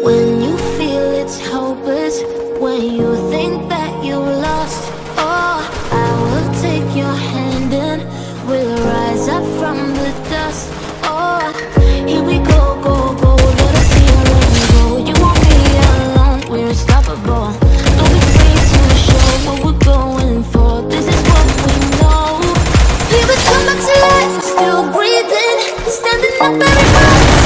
When you feel it's hopeless When you think that you've lost oh, I will take your hand and We'll rise up from the dust Oh, here we go, go, go Let us see our own go. You won't be alone, we're unstoppable. Don't be afraid to show what we're going for? This is what we know. Here we come back to life Still breathing, standing up every time.